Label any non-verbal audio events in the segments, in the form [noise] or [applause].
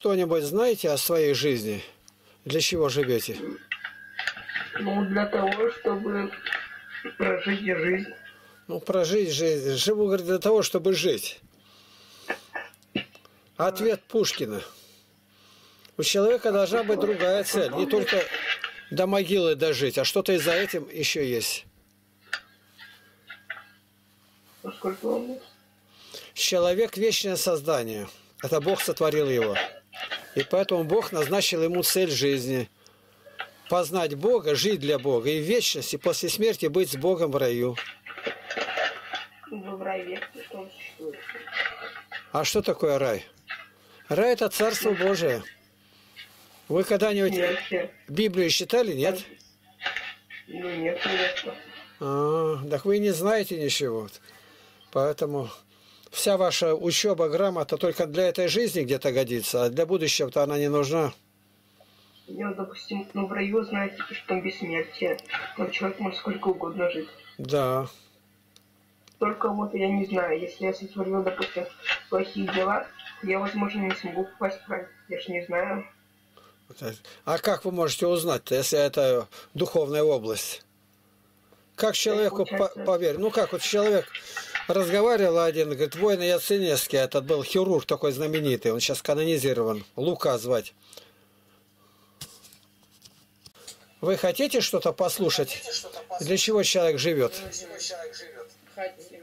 Что-нибудь знаете о своей жизни? Для чего живете? Ну, для того, чтобы прожить жизнь. Ну, прожить жизнь. Живу, говорит, для того, чтобы жить. Ответ Пушкина. У человека должна быть другая цель. Не только до могилы дожить, а что-то и за этим еще есть. А? Человек – вечное создание. Это Бог сотворил его. И поэтому Бог назначил ему цель жизни. Познать Бога, жить для Бога и в вечности после смерти быть с Богом в раю. В рай. А что такое рай? Рай – это Царство Божие. Вы когда-нибудь Библию читали, нет? Ну, нет, нет. А, так вы не знаете ничего. Поэтому вся ваша учеба, грамота только для этой жизни где-то годится, а для будущего-то она не нужна. Я, допустим, ну, в раю, знаете, что там бессмертие. Там человек может сколько угодно жить. Да. Только вот я не знаю, если я сотворил, допустим, плохие дела, я, возможно, не смогу попасть в рай. Я ж не знаю. А как вы можете узнать-то, если это духовная область? Как человеку по поверить? Ну как вот человек разговаривал один, говорит, воин Яценевский, этот был хирург такой знаменитый, он сейчас канонизирован, Лука звать. Вы хотите что-то послушать? Для чего человек живет? Хотим.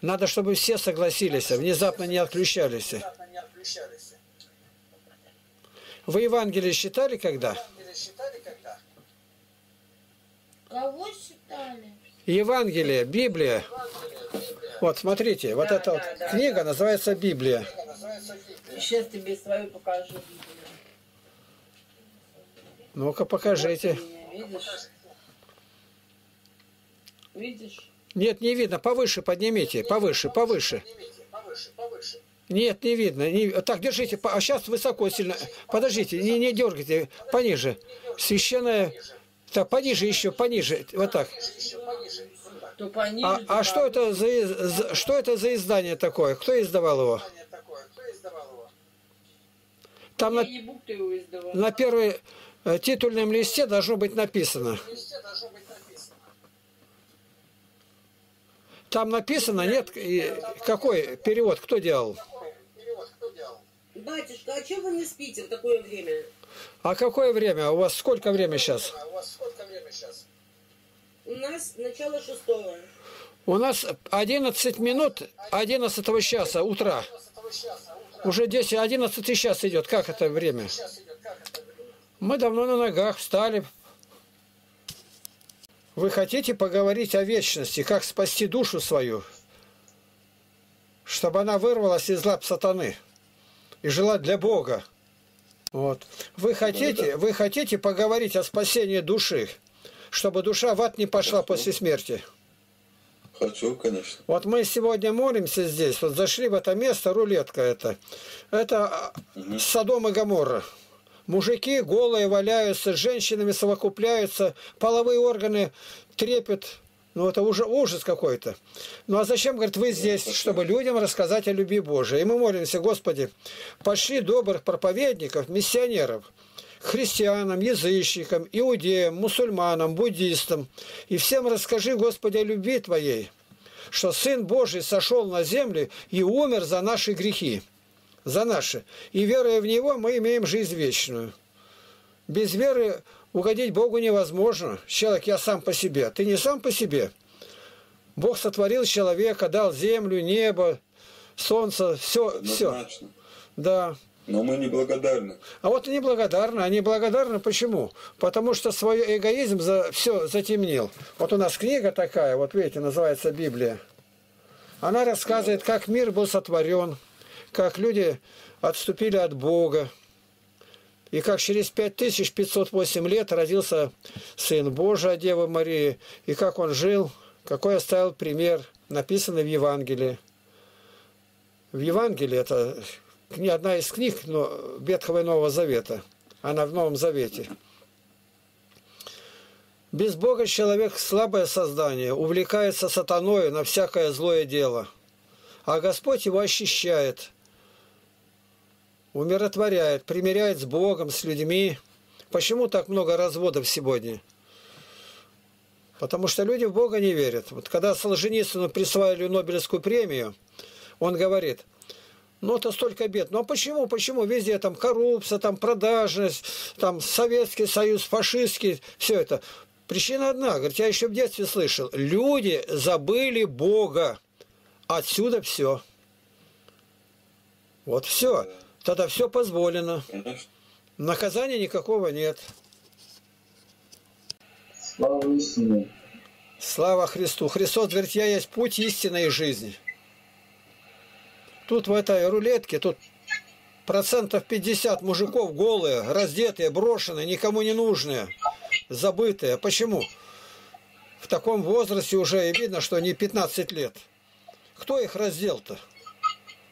Надо, чтобы все согласились, а внезапно не отключались. Вы Евангелие читали когда? Кого считали? Евангелие, Библия. Вот, смотрите, вот Да, эта вот да, да, книга называется Библия. Сейчас тебе свою покажу. Ну-ка, покажите. Меня Видишь? Видишь? Нет, не видно. Повыше поднимите. Повыше, повыше. Нет, не видно. Не... Так, держите. А сейчас высоко сильно. Подождите, не, не дергайте. Пониже. Священная... Так, пониже еще, пониже. Вот так. То пониже, А, а что это за, что это за издание такое? Кто издавал его? Там на, на первой э, титульном листе должно быть написано. Там написано, нет, и какой перевод, кто делал? Батюшка, а чего вы не спите в такое время? А какое время? У вас сколько время сейчас? У нас начало шестого. У нас 11 минут 11 часа утра. Уже 10, 11 час идет. Как это время? Мы давно на ногах встали. Вы хотите поговорить о вечности, как спасти душу свою, чтобы она вырвалась из лап сатаны и жила для Бога. Вот. Вы хотите, вы хотите поговорить о спасении души, чтобы душа в ад не пошла после смерти. Хочу, конечно. Вот мы сегодня молимся здесь, вот зашли в это место, рулетка это. Это Мгм. Содом и Гоморра. Мужики голые валяются, с женщинами совокупляются, половые органы трепет. Ну, это уже ужас какой-то. Ну, а зачем, говорит, вы здесь, чтобы людям рассказать о любви Божией? И мы молимся, Господи, пошли добрых проповедников, миссионеров, христианам, язычникам, иудеям, мусульманам, буддистам. И всем расскажи, Господи, о любви Твоей, что Сын Божий сошел на землю и умер за наши грехи, за наши. И веруя в Него, мы имеем жизнь вечную. Без веры угодить Богу невозможно. Человек, я сам по себе. Ты не сам по себе. Бог сотворил человека, дал землю, небо, солнце, все, все. Да. Но мы не благодарны. А вот они благодарны. Они благодарны почему? Потому что свой эгоизм за, все затемнил. Вот у нас книга такая, вот видите, называется Библия. Она рассказывает, как мир был сотворен, как люди отступили от Бога, и как через 5508 лет родился Сын Божий от Девы Марии, и как он жил, какой оставил пример, написанный в Евангелии. В Евангелии это не одна из книг но Ветхого и Нового Завета. Она в Новом Завете. Без Бога человек слабое создание, увлекается сатаною на всякое злое дело. А Господь его очищает. умиротворяет, примиряет с Богом, с людьми. Почему так много разводов сегодня? Потому что люди в Бога не верят. Вот когда Солженицыну присваивали Нобелевскую премию, он говорит, ну это столько бед. Ну а почему, почему? Везде там коррупция, там продажность, там Советский Союз, фашистский, все это. Причина одна, говорит, я еще в детстве слышал, люди забыли Бога. Отсюда все. Вот все. Тогда все позволено. Наказания никакого нет. Слава истине. Слава Христу. Христос говорит, я есть путь истинной жизни. Тут в этой рулетке, тут процентов 50 мужиков голые, раздетые, брошенные, никому не нужные, забытые. Почему? В таком возрасте уже и видно, что не 15 лет. Кто их раздел-то?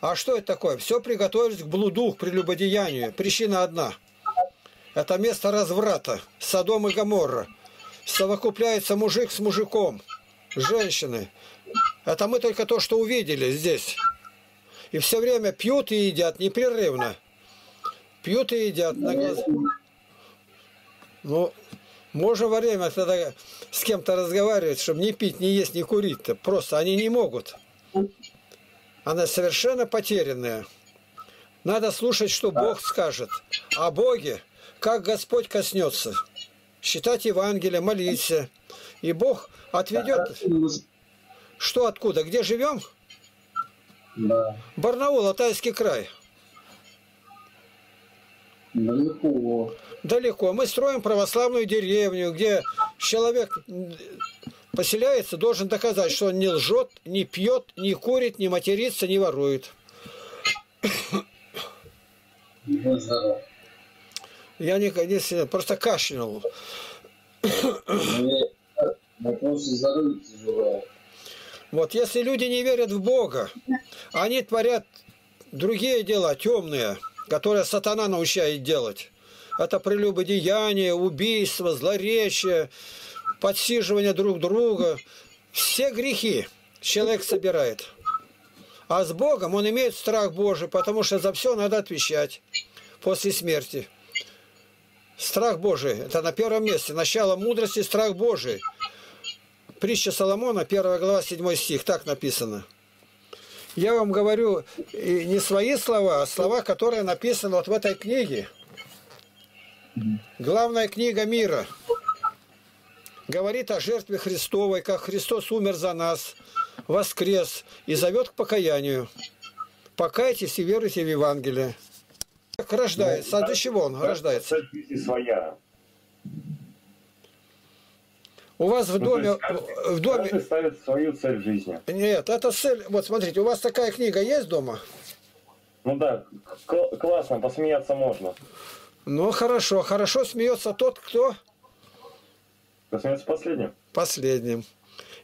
А что это такое? Все приготовились к блуду, к прелюбодеянию. Причина одна. Это место разврата. Содом и Гоморра. Совокупляется мужик с мужиком. Женщины. Это мы только то, что увидели здесь. И все время пьют и едят непрерывно. Пьют и едят на глаза. Ну, можно время тогда с кем-то разговаривать, чтобы не пить, не есть, не курить-то. Просто они не могут. Она совершенно потерянная. Надо слушать, что Бог скажет. О Боге, как Господь коснется. Считать Евангелие, молиться. И Бог отведет. Что откуда? Где живем? Да. Барнаул, Алтайский край. Далеко. Далеко. Мы строим православную деревню, где человек поселяется, должен доказать, что он не лжет, не пьет, не курит, не матерится, не ворует. Я не, не просто кашлянул. Мне вопрос здоровья тяжело. Вот если люди не верят в Бога, они творят другие дела, темные, которые сатана научает делать. Это прелюбодеяние, убийство, злоречие, подсиживание друг друга. Все грехи человек собирает. А с Богом он имеет страх Божий, потому что за все надо отвечать после смерти. Страх Божий – это на первом месте. Начало мудрости – страх Божий. Притча Соломона, 1 глава, 7 стих, так написано. Я вам говорю не свои слова, а слова, которые написаны вот в этой книге. Главная книга мира. Говорит о жертве Христовой, как Христос умер за нас, воскрес и зовет к покаянию. Покайтесь и веруйте в Евангелие. Как рождается? А для чего он рождается? Своя. У вас в Ну, доме, есть каждый- в доме, Каждый ставит свою цель в жизни. нет, это цель, вот смотрите, у вас такая книга есть дома? Ну да, к- классно, посмеяться можно. Ну, хорошо, хорошо смеется тот, кто Посмеяться последним. последним.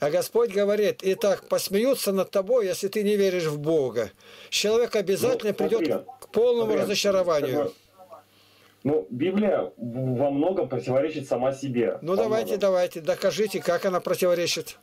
А Господь говорит, итак, посмеются над тобой, если ты не веришь в Бога. Человек обязательно Ну, смотри, придет к полному смотри, разочарованию. как бы, Ну, Библия во многом противоречит сама себе. Ну, давайте, многом. давайте, докажите, как она противоречит.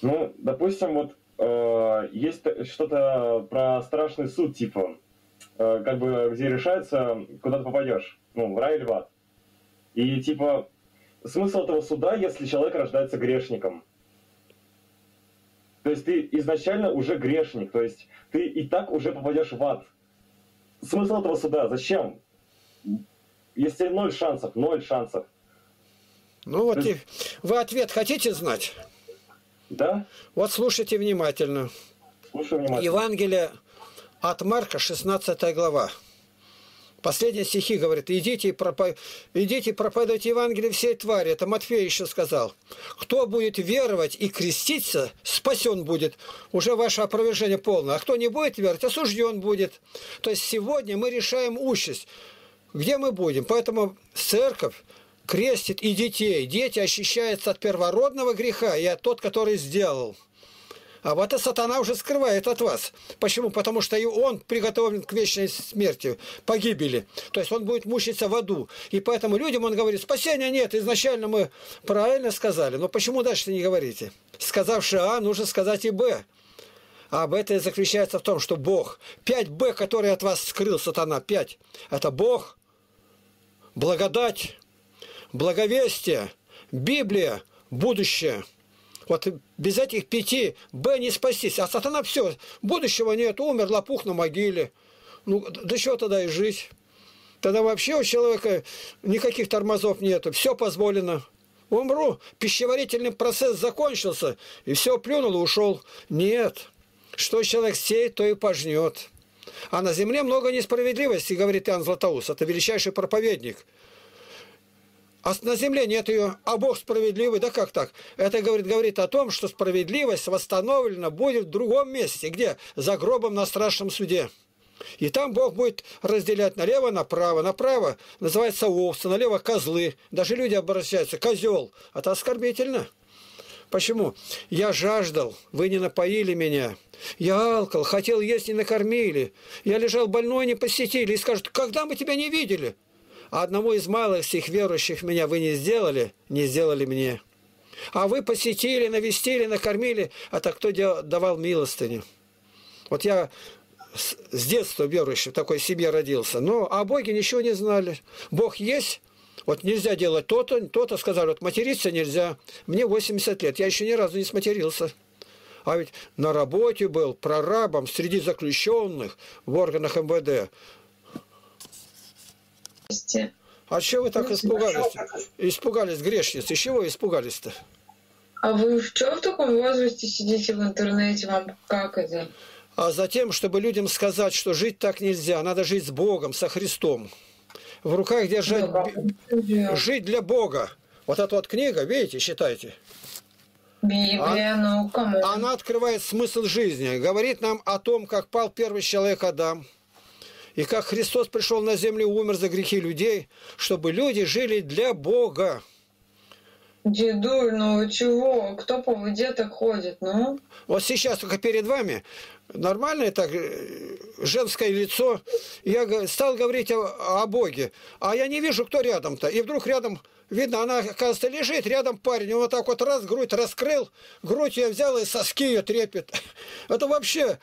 Ну, допустим, вот э, есть что-то про страшный суд, типа, э, как бы, где решается, куда ты попадешь, ну, в рай или в ад. И, типа, смысл этого суда, если человек рождается грешником. То есть ты изначально уже грешник, то есть ты и так уже попадешь в ад. Смысл этого суда, зачем? Если ноль шансов, ноль шансов. Ну вот и вы ответ хотите знать? Да? Вот слушайте внимательно. Слушай внимательно. Евангелие от Марка, 16 глава. Последние стихи говорит, идите и, пропо... идите и проповедуйте Евангелие всей твари. Это Матфей еще сказал. Кто будет веровать и креститься, спасен будет. Уже ваше опровержение полное. А кто не будет веровать, осужден будет. То есть сегодня мы решаем участь. Где мы будем? Поэтому церковь крестит и детей. Дети очищаются от первородного греха и от тот, который сделал. А вот это сатана уже скрывает от вас. Почему? Потому что и он приготовлен к вечной смерти, погибели. То есть он будет мучиться в аду. И поэтому людям он говорит, спасения нет. Изначально мы правильно сказали. Но почему дальше не говорите? Сказавши А, нужно сказать и Б. А об этом и заключается в том, что Бог, 5Б, который от вас скрыл сатана, 5, это Бог, благодать, благовестие, Библия, будущее. Вот без этих пяти Б не спастись. А сатана все, будущего нет, умер, лопух на могиле. Ну, да чего тогда и жить? Тогда вообще у человека никаких тормозов нету, все позволено. Умру, пищеварительный процесс закончился, и все, плюнул и ушел. Нет, что человек сеет, то и пожнет. А на земле много несправедливости, говорит Иоанн Златоуст, это величайший проповедник. А на земле нет ее, а Бог справедливый. Да как так? Это говорит, говорит о том, что справедливость восстановлена будет в другом месте. Где? За гробом на страшном суде. И там Бог будет разделять налево, направо. Направо называется овцы, налево козлы. Даже люди обращаются, козел. Это оскорбительно. Почему? Я жаждал, вы не напоили меня. Я алкал, хотел есть, не накормили. Я лежал больной, не посетили. И скажут, когда мы тебя не видели? А одному из малых всех верующих меня вы не сделали, не сделали мне. А вы посетили, навестили, накормили. А так кто давал милостыню? Вот я с детства верующий в такой семье родился, но о Боге ничего не знали. Бог есть, вот нельзя делать то-то, то-то сказали, вот материться нельзя. Мне 80 лет, я еще ни разу не сматерился. А ведь на работе был прорабом среди заключенных в органах МВД. А чего вы так испугались? Испугались грешницы. Чего испугались-то? А вы что в таком возрасте сидите в интернете? Вам как это? А затем, чтобы людям сказать, что жить так нельзя, надо жить с Богом, со Христом. В руках держать, Да. жить для Бога. Вот эта вот книга, видите, считайте. Библия, ну кому? Она открывает смысл жизни, говорит нам о том, как пал первый человек Адам, и как Христос пришел на землю, умер за грехи людей, чтобы люди жили для Бога. Дедуль, ну чего? Кто по воде так ходит, ну? Вот сейчас только перед вами нормальное так э, женское лицо. Я стал говорить о, о Боге, а я не вижу, кто рядом-то. И вдруг рядом, видно, она, оказывается, лежит, рядом парень. Он вот так вот раз грудь раскрыл, грудь я взял и соски ее трепет. [laughs] Это вообще...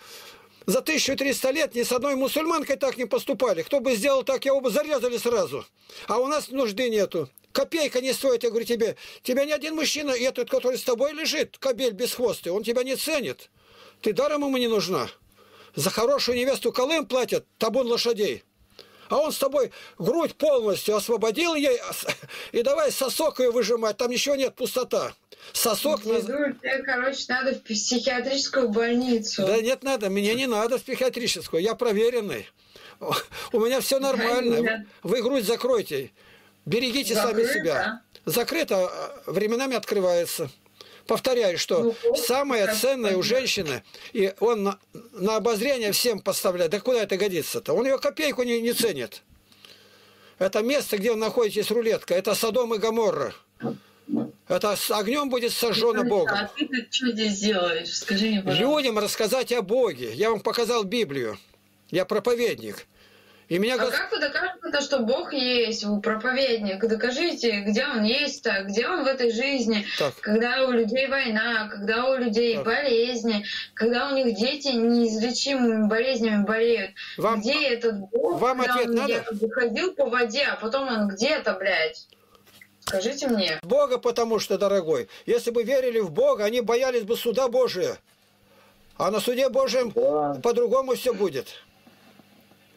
За 1300 лет ни с одной мусульманкой так не поступали. Кто бы сделал так, его бы зарезали сразу. А у нас нужды нету. Копейка не стоит, я говорю тебе. Тебя ни один мужчина, и этот, который с тобой лежит, кобель без хвоста, он тебя не ценит. Ты даром ему не нужна. За хорошую невесту Колым платят табун лошадей. А он с тобой грудь полностью освободил ей, и давай сосок ее выжимать, там ничего нет, пустота. Сосок... Дедуль, тебе, короче, надо в психиатрическую больницу. Да нет, надо, мне не надо в психиатрическую, я проверенный. У меня все нормально. Нет. Вы грудь закройте. Берегите сами Закрыто. себя. Закрыто, а временами открывается. Повторяю, что Ну, самое ценное у женщины, и он на, на обозрение всем поставляет. Да куда это годится-то? Он ее копейку не, не ценит. Это место, где вы находитесь, рулетка, это Содом и Гоморра. Это с огнем будет сожжено Богом. А ты тут что здесь делаешь? Скажи мне, пожалуйста. Людям рассказать о Боге. Я вам показал Библию. Я проповедник. И меня А Гос- как вы докажете, что Бог есть, вы проповедник? Докажите, где Он есть-то, где Он в этой жизни, Так. когда у людей война, когда у людей Так. болезни, когда у них дети неизлечимыми болезнями болеют. Вам- где этот Бог, вам когда ответ он надо? выходил по воде, а потом он где-то, блядь? Скажите мне. Бога, потому что, дорогой, если бы верили в Бога, они боялись бы суда Божия. А на суде Божьем Да. по-другому все будет.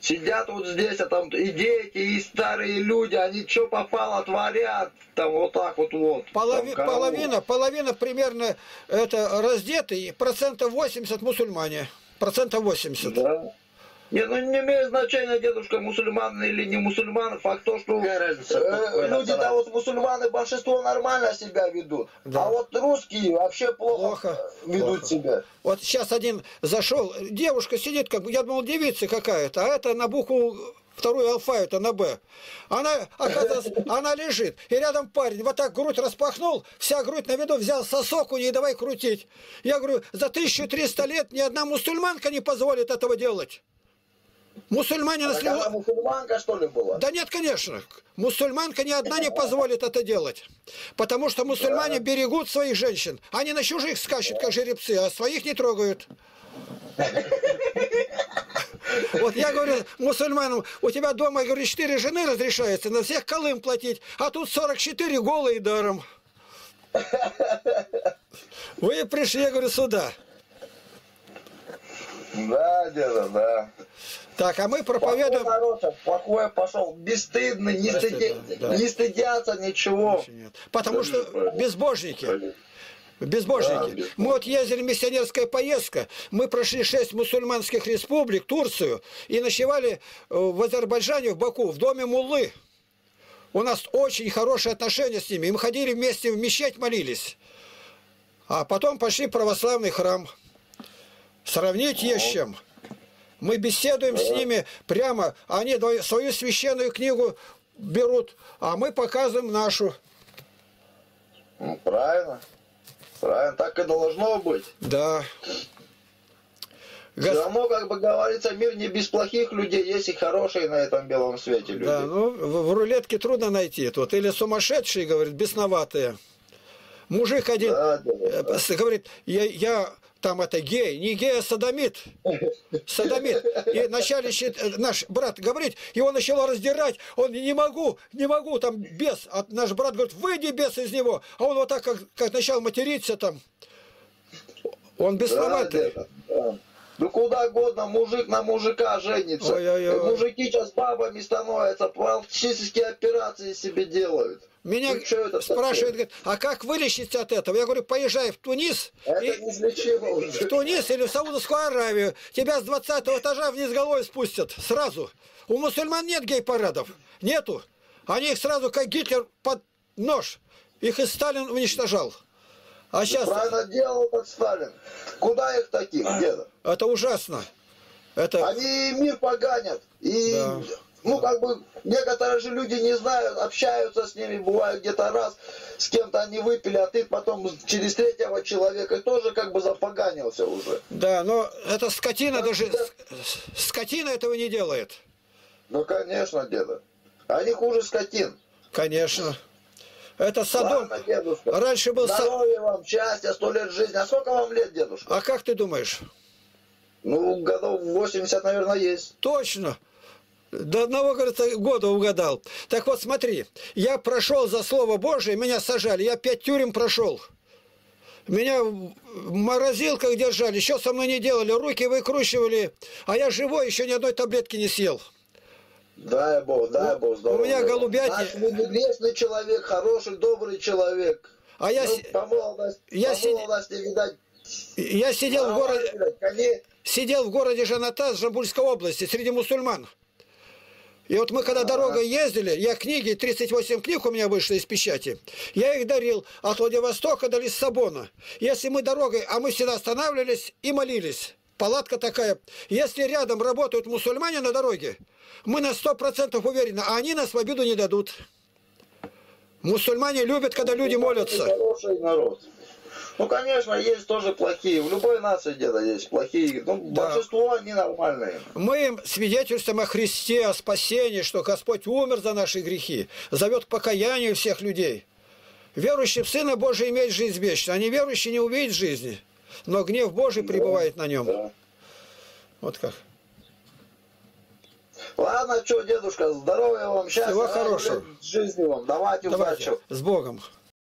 Сидят вот здесь, а там и дети, и старые люди, они что попало творят, там вот так вот вот. Полови- Там половина, половина примерно это раздетые, процентов 80 мусульмане. Процентов 80. Да. Не, ну не имеет значения, дедушка, мусульман или не мусульман, факт то, что разница, э, люди-то национальности? вот мусульманы большинство нормально себя ведут, Да. а вот русские вообще плохо, Плохо. ведут Плохо. себя. Вот сейчас один зашел, девушка сидит, как бы, я думал, девица какая-то, а это на букву вторую алфавита на Б. Она, оказывается, [laughs] она лежит, и рядом парень вот так грудь распахнул, вся грудь на виду, взял сосок у нее, давай крутить. Я говорю, за 1300 лет ни одна мусульманка не позволит этого делать. Мусульмане Так она наследуют... мусульманка что ли была? Да нет, конечно. Мусульманка ни одна не позволит это делать. Потому что мусульмане берегут своих женщин. Они на чужих скачут, как жеребцы, а своих не трогают. [laughs] Вот я говорю мусульманам, у тебя дома, я говорю, 4 жены разрешается, на всех колым платить, а тут 44 голые даром. [laughs] Вы пришли, я говорю, сюда. Да, деда, да. Так, а мы Плохой проповедуем... народ, сейчас, плохой пошел, бесстыдный, не, стыди- Да. не стыдятся ничего. Нет. Потому что безбожники. Да, Безбожники. без- Мы вот ездили миссионерская поездка, мы прошли шесть мусульманских республик, Турцию, и ночевали э, в Азербайджане, в Баку, в доме Муллы. У нас очень хорошие отношения с ними. И мы ходили вместе в мечеть, молились. А потом пошли в православный храм. Сравнить есть с чем. Мы беседуем с ними прямо. Они свою священную книгу берут, а мы показываем нашу. Ну, правильно. Правильно, так и должно быть. Да. Все Гос- равно, как бы говорится, мир не без плохих людей, есть и хорошие на этом белом свете люди. Да, ну в, в рулетке трудно найти тут. Или сумасшедшие, говорит, бесноватые. Мужик один Да, да, э, да. с- говорит, я, я там это гей, не гей, а садомит. Садомит. И вначале э, наш брат говорит, его начало раздирать, он не могу, не могу, там бес. А наш брат говорит, выйди бес из него. А он вот так, как, как начал материться там. Он Да, бесноватый. деда, да. Ну куда угодно мужик на мужика женится. Ой-ой-ой. Мужики сейчас бабами становятся, пластические операции себе делают. Меня Ну, такое? говорит, а как вылечиться от этого? Я говорю, поезжай в Тунис, Это и- неизлечимо уже. в Тунис или в Саудовскую Аравию. Тебя с 20 этажа вниз головой спустят сразу. У мусульман нет гей-парадов. Нету. Они их сразу, как Гитлер, под нож. Их и Сталин уничтожал. А сейчас Правильно делал как Сталин. Куда их таких, деда? это ужасно. Это Они мир поганят. И, Да. ну, как бы, некоторые же люди не знают, общаются с ними, бывает где-то раз, с кем-то они выпили, а ты потом через третьего человека тоже как бы запоганился уже. да, но эта скотина даже с- скотина этого не делает. Ну, конечно, деда. Они хуже скотин. Конечно. Это Содом. Ладно, дедушка. Раньше был Со- Здоровья вам, счастья, сто лет жизни. А сколько вам лет, дедушка? А как ты думаешь? Ну, годов 80, наверное, есть. Точно. До одного, говорится, года угадал. Так вот, смотри, я прошел за Слово Божие, меня сажали, я пять тюрем прошел. Меня в морозилках держали, еще со мной не делали, руки выкручивали, а я живой, еще ни одной таблетки не съел. Дай Бог, дай Ну, Бог здоровья. у меня голубятни- Значит, вы не грешный человек, хороший, добрый человек. А я, ну, си- по молодости, я по си- молодости, видать, я сидел, в воровали, городе, кони. сидел в городе Жанатас Жамбульской области среди мусульман. И вот мы когда дорогой ездили, я книги, 38 книг у меня вышло из печати, я их дарил от Владивостока до Лиссабона. Если мы дорогой, а мы всегда останавливались и молились. Палатка такая. Если рядом работают мусульмане на дороге, мы на 100% уверены, а они нас в обиду не дадут. Мусульмане любят, когда люди молятся. Хороший народ. Ну, конечно, есть тоже плохие. В любой нации где-то есть плохие. Ну, Да. большинство они нормальные. Мы им свидетельствуем о Христе, о спасении, что Господь умер за наши грехи, зовет к покаянию всех людей. Верующий в Сына Божия имеет жизнь вечную, а неверующий не увидит жизни, но гнев Божий пребывает на нем. Да. Вот как. Ладно, что, дедушка, здоровья вам, счастья, Всего радости, хорошего. жизни вам. Давайте, Давайте, удачи. с Богом.